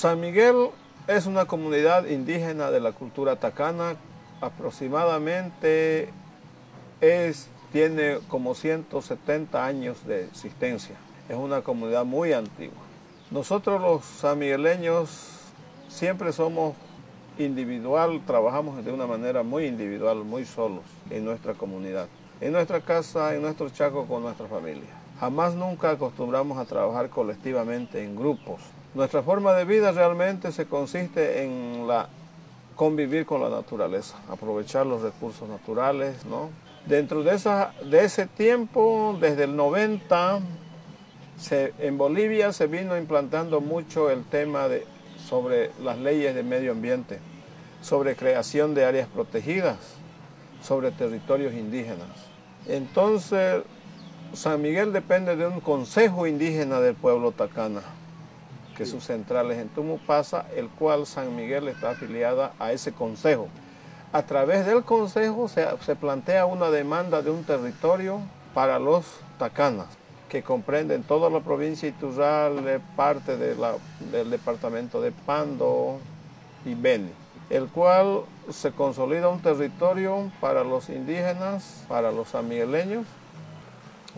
San Miguel es una comunidad indígena de la cultura tacana, aproximadamente es, tiene como 170 años de existencia. Es una comunidad muy antigua. Nosotros los sanmigueleños siempre somos individual, trabajamos de una manera muy individual, muy solos en nuestra comunidad, en nuestra casa, en nuestro chaco con nuestra familia. Jamás nunca acostumbramos a trabajar colectivamente en grupos. Nuestra forma de vida realmente se consiste en la convivir con la naturaleza, aprovechar los recursos naturales. Dentro de, esa, de ese tiempo, desde el 90, se, en Bolivia se vino implantando mucho el tema de, sobre las leyes de medio ambiente, sobre creación de áreas protegidas, sobre territorios indígenas. Entonces, San Miguel depende de un consejo indígena del pueblo tacana que sus centrales en Tumupasa, el cual San Miguel está afiliada a ese consejo. A través del consejo se, se plantea una demanda de un territorio para los tacanas, que comprenden toda la provincia Iturral, parte de la, del departamento de Pando y Beni, el cual se consolida un territorio para los indígenas, para los sanmigueleños.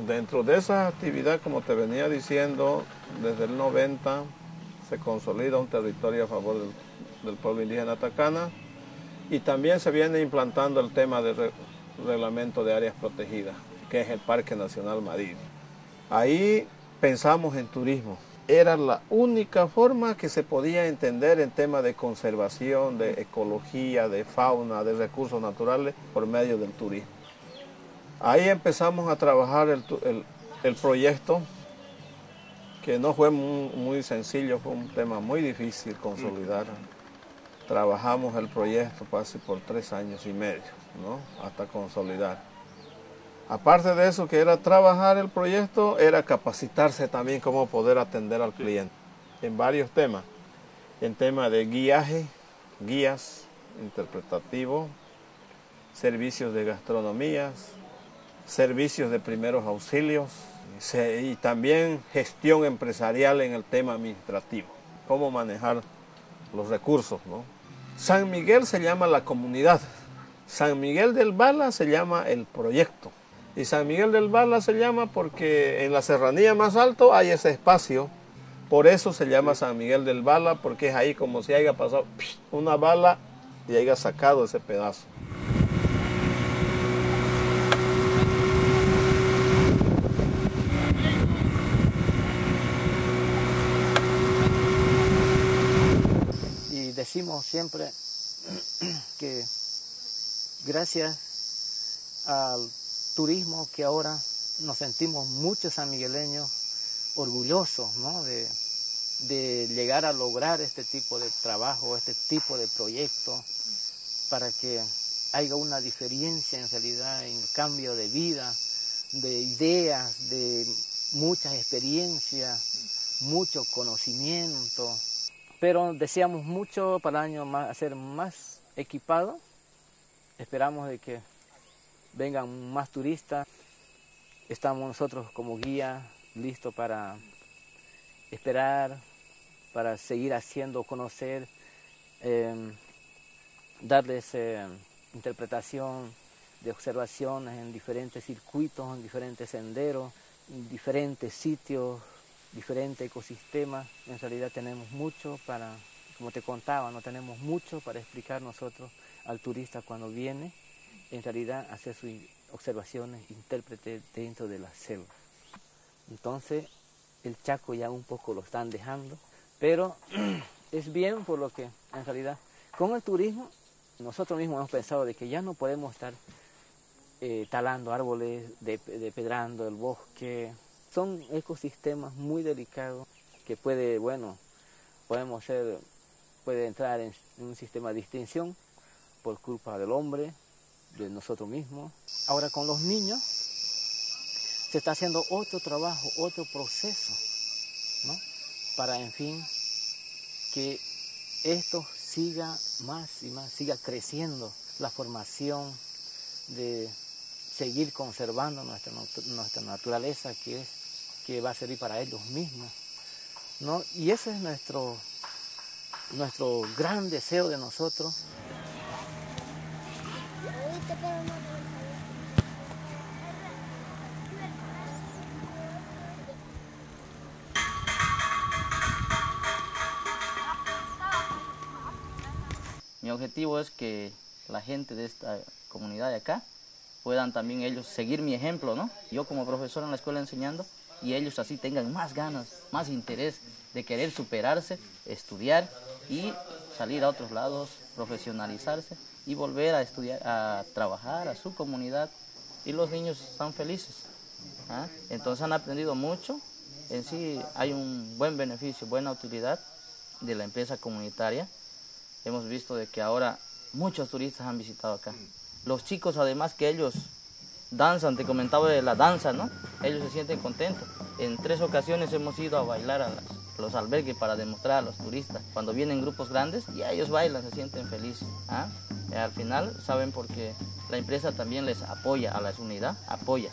Dentro de esa actividad, como te venía diciendo, desde el 90 se consolida un territorio a favor del, pueblo indígena Tacana y también se viene implantando el tema del re, reglamento de áreas protegidas, que es el Parque Nacional Madrid. Ahí pensamos en turismo. Era la única forma que se podía entender en tema de conservación, de ecología, de fauna, de recursos naturales por medio del turismo. Ahí empezamos a trabajar el, el proyecto que no fue muy, muy, sencillo, fue un tema muy difícil consolidar. Trabajamos el proyecto casi por tres años y medio, ¿no? hasta consolidar. Aparte de eso, que era trabajar el proyecto, era capacitarse también cómo poder atender al cliente en varios temas. En tema de guiaje, guías interpretativos, servicios de gastronomías, servicios de primeros auxilios, y también gestión empresarial en el tema administrativo, cómo manejar los recursos. ¿no? San Miguel se llama la comunidad, San Miguel del Bala se llama el proyecto y San Miguel del Bala se llama porque en la serranía más alto hay ese espacio, por eso se llama San Miguel del Bala porque es ahí como si haya pasado una bala y haya sacado ese pedazo. Decimos siempre que gracias al turismo que ahora nos sentimos muchos sanmigueleños orgullosos ¿no? de, llegar a lograr este tipo de trabajo, este tipo de proyecto, para que haya una diferencia en realidad en cambio de vida, de ideas, de muchas experiencias, mucho conocimiento pero deseamos mucho para el año más, ser más equipado. Esperamos de que vengan más turistas. Estamos nosotros como guía listos para esperar, para seguir haciendo conocer, eh, darles eh, interpretación de observaciones en diferentes circuitos, en diferentes senderos, en diferentes sitios diferentes ecosistemas. En realidad tenemos mucho para, como te contaba, no tenemos mucho para explicar nosotros al turista cuando viene, en realidad hacer sus observaciones, intérprete dentro de la selva. Entonces, el Chaco ya un poco lo están dejando, pero es bien por lo que en realidad con el turismo nosotros mismos hemos pensado de que ya no podemos estar eh, talando árboles, depedrando el bosque, son ecosistemas muy delicados que puede, bueno, podemos ser, puede entrar en un sistema de extinción por culpa del hombre, de nosotros mismos. Ahora con los niños se está haciendo otro trabajo, otro proceso, ¿no? Para, en fin, que esto siga más y más, siga creciendo la formación de seguir conservando nuestra, nuestra naturaleza que es que va a servir para ellos mismos. ¿no? Y ese es nuestro, nuestro gran deseo de nosotros Mi objetivo es que la gente de esta comunidad de acá puedan también ellos seguir mi ejemplo, ¿no? Yo como profesor en la escuela enseñando y ellos así tengan más ganas, más interés de querer superarse, estudiar y salir a otros lados, profesionalizarse y volver a estudiar, a trabajar a su comunidad y los niños están felices. ¿ah? Entonces han aprendido mucho, en sí hay un buen beneficio, buena utilidad de la empresa comunitaria hemos visto de que ahora muchos turistas han visitado acá. Los chicos además que ellos danzan, te comentaba de la danza, ¿no? Ellos se sienten contentos. En tres ocasiones hemos ido a bailar a los albergues para demostrar a los turistas. Cuando vienen grupos grandes, ya ellos bailan, se sienten felices. ¿ah? al final saben porque la empresa también les apoya a la unidad, apoya.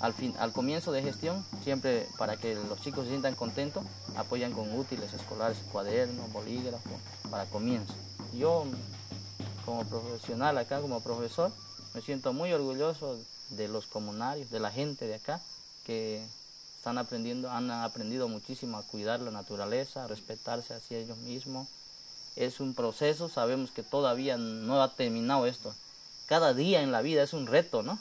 Al, fin, al comienzo de gestión, siempre para que los chicos se sientan contentos, apoyan con útiles escolares, cuadernos, bolígrafos, para comienzo. Yo, como profesional acá, como profesor, me siento muy orgulloso de los comunarios, de la gente de acá, que están aprendiendo, han aprendido muchísimo a cuidar la naturaleza, a respetarse hacia ellos mismos. Es un proceso, sabemos que todavía no ha terminado esto. Cada día en la vida es un reto, ¿no?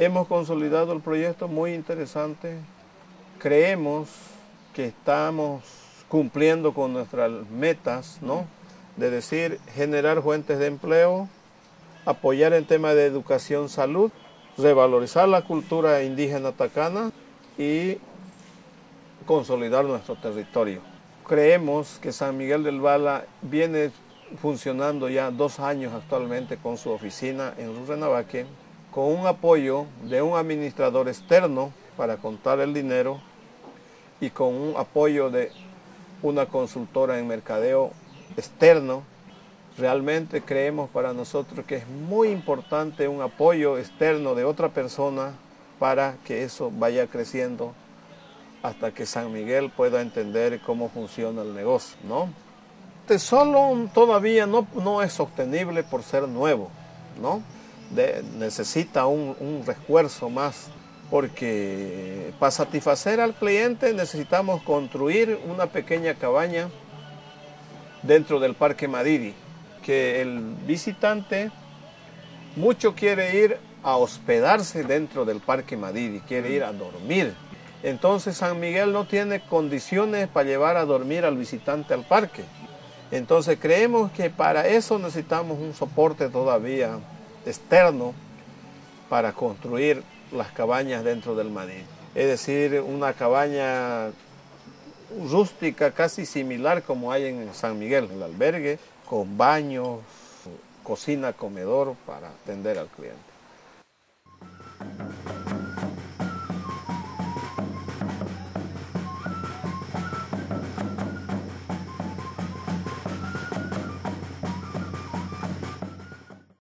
Hemos consolidado el proyecto muy interesante. Creemos que estamos cumpliendo con nuestras metas, ¿no? De decir, generar fuentes de empleo, apoyar en tema de educación, salud, revalorizar la cultura indígena tacana y consolidar nuestro territorio. Creemos que San Miguel del Bala viene funcionando ya dos años actualmente con su oficina en Rurrenabaque con un apoyo de un administrador externo para contar el dinero y con un apoyo de una consultora en mercadeo externo, realmente creemos para nosotros que es muy importante un apoyo externo de otra persona para que eso vaya creciendo hasta que San Miguel pueda entender cómo funciona el negocio, ¿no? Solo todavía no, no es sostenible por ser nuevo, ¿no? Necesita un, refuerzo más porque para satisfacer al cliente necesitamos construir una pequeña cabaña dentro del Parque Madiri, que el visitante mucho quiere ir a hospedarse dentro del Parque Madiri, quiere ir a dormir. Entonces San Miguel no tiene condiciones para llevar a dormir al visitante al parque. Entonces creemos que para eso necesitamos un soporte todavía externo para construir las cabañas dentro del Madrid. Es decir, una cabaña rústica casi similar como hay en San Miguel, el albergue, con baños, cocina, comedor para atender al cliente.